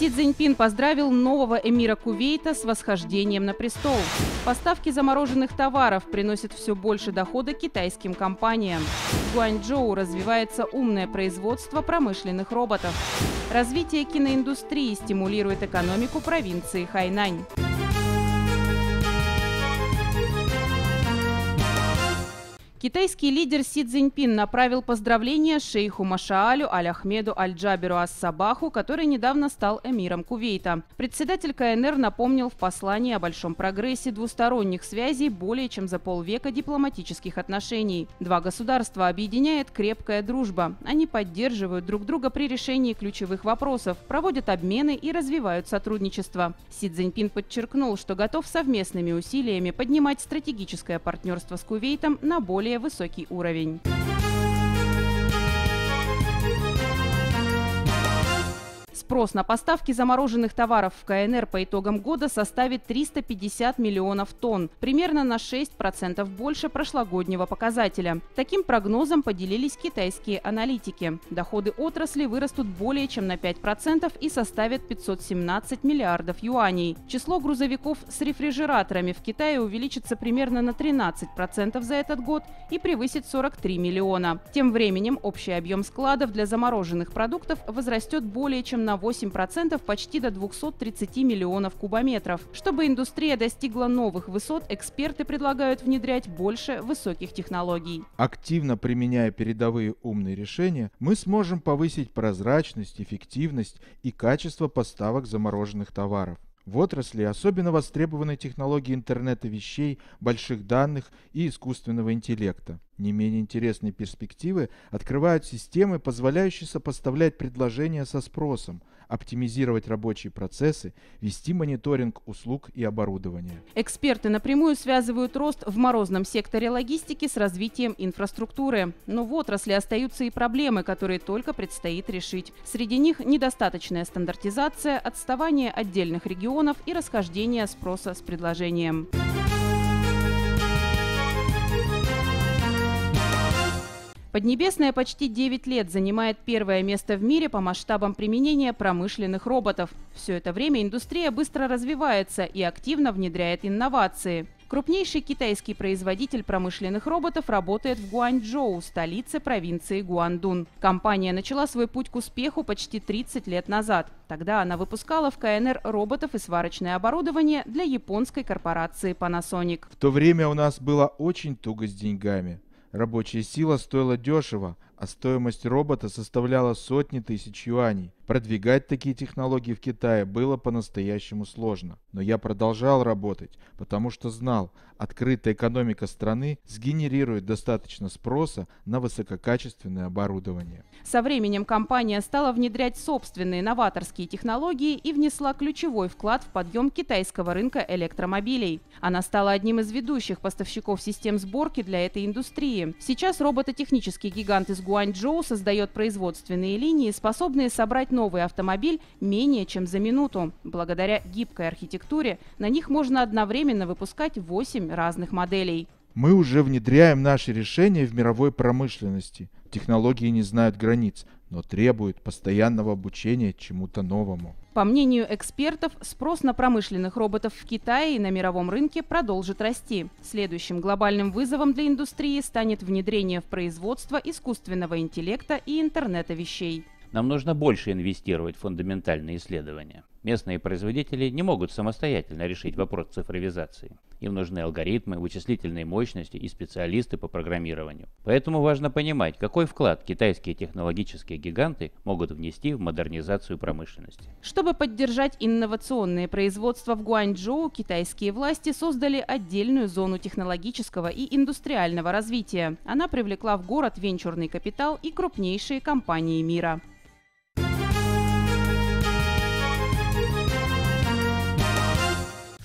Си Цзиньпин поздравил нового эмира Кувейта с восхождением на престол. Поставки замороженных товаров приносят все больше дохода китайским компаниям. В Гуанчжоу развивается умное производство промышленных роботов. Развитие киноиндустрии стимулирует экономику провинции Хайнань. Китайский лидер Си Цзиньпин направил поздравления шейху Машаалю Аль-Ахмеду Аль-Джаберу Ас-Сабаху, который недавно стал эмиром Кувейта. Председатель КНР напомнил в послании о большом прогрессе двусторонних связей более чем за полвека дипломатических отношений. Два государства объединяет крепкая дружба. Они поддерживают друг друга при решении ключевых вопросов, проводят обмены и развивают сотрудничество. Си Цзиньпин подчеркнул, что готов совместными усилиями поднимать стратегическое партнерство с Кувейтом на более более высокий уровень. Спрос на поставки замороженных товаров в КНР по итогам года составит 350 миллионов тонн, примерно на 6% больше прошлогоднего показателя. Таким прогнозом поделились китайские аналитики. Доходы отрасли вырастут более чем на 5% и составят 517 миллиардов юаней. Число грузовиков с рефрижераторами в Китае увеличится примерно на 13% за этот год и превысит 43 миллиона. Тем временем общий объем складов для замороженных продуктов возрастет более чем на 8% почти до 230 миллионов кубометров. Чтобы индустрия достигла новых высот, эксперты предлагают внедрять больше высоких технологий. Активно применяя передовые умные решения, мы сможем повысить прозрачность, эффективность и качество поставок замороженных товаров. В отрасли особенно востребованы технологии интернета вещей, больших данных и искусственного интеллекта. Не менее интересные перспективы открывают системы, позволяющие сопоставлять предложения со спросом, оптимизировать рабочие процессы, вести мониторинг услуг и оборудования. Эксперты напрямую связывают рост в морозном секторе логистики с развитием инфраструктуры. Но в отрасли остаются и проблемы, которые только предстоит решить. Среди них недостаточная стандартизация, отставание отдельных регионов и расхождение спроса с предложением. Поднебесная почти 9 лет занимает первое место в мире по масштабам применения промышленных роботов. Все это время индустрия быстро развивается и активно внедряет инновации. Крупнейший китайский производитель промышленных роботов работает в Гуанчжоу, столице провинции Гуандун. Компания начала свой путь к успеху почти 30 лет назад. Тогда она выпускала в КНР роботов и сварочное оборудование для японской корпорации Panasonic. В то время у нас было очень туго с деньгами. Рабочая сила стоила дешево, а стоимость робота составляла сотни тысяч юаней. Продвигать такие технологии в Китае было по-настоящему сложно. Но я продолжал работать, потому что знал, открытая экономика страны сгенерирует достаточно спроса на высококачественное оборудование. Со временем компания стала внедрять собственные новаторские технологии и внесла ключевой вклад в подъем китайского рынка электромобилей. Она стала одним из ведущих поставщиков систем сборки для этой индустрии. Сейчас робототехнический гигант из Гуанчжоу создает производственные линии, способные собрать новый автомобиль менее чем за минуту. Благодаря гибкой архитектуре на них можно одновременно выпускать 8 разных моделей. Мы уже внедряем наши решения в мировой промышленности. Технологии не знают границ, но требуют постоянного обучения чему-то новому. По мнению экспертов, спрос на промышленных роботов в Китае и на мировом рынке продолжит расти. Следующим глобальным вызовом для индустрии станет внедрение в производство искусственного интеллекта и интернета вещей. Нам нужно больше инвестировать в фундаментальные исследования. Местные производители не могут самостоятельно решить вопрос цифровизации. Им нужны алгоритмы, вычислительные мощности и специалисты по программированию. Поэтому важно понимать, какой вклад китайские технологические гиганты могут внести в модернизацию промышленности. Чтобы поддержать инновационные производства в Гуанчжоу, китайские власти создали отдельную зону технологического и индустриального развития. Она привлекла в город венчурный капитал и крупнейшие компании мира.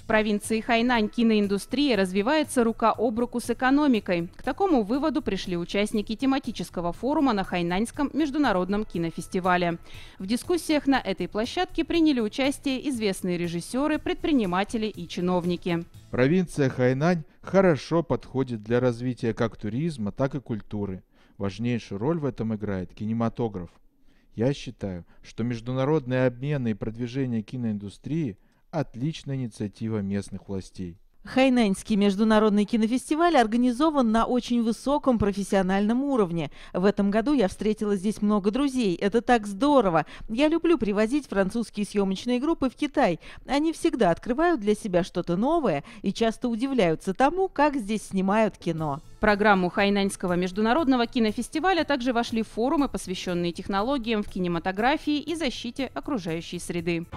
Провинции Хайнань киноиндустрия развивается рука об руку с экономикой. К такому выводу пришли участники тематического форума на Хайнаньском международном кинофестивале. В дискуссиях на этой площадке приняли участие известные режиссеры, предприниматели и чиновники. Провинция Хайнань хорошо подходит для развития как туризма, так и культуры. Важнейшую роль в этом играет кинематограф. Я считаю, что международные обмены и продвижение киноиндустрии – отличная инициатива местных властей. Хайнаньский международный кинофестиваль организован на очень высоком профессиональном уровне. В этом году я встретила здесь много друзей. Это так здорово. Я люблю привозить французские съемочные группы в Китай. Они всегда открывают для себя что-то новое и часто удивляются тому, как здесь снимают кино. В программу Хайнаньского международного кинофестиваля также вошли форумы, посвященные технологиям в кинематографии и защите окружающей среды.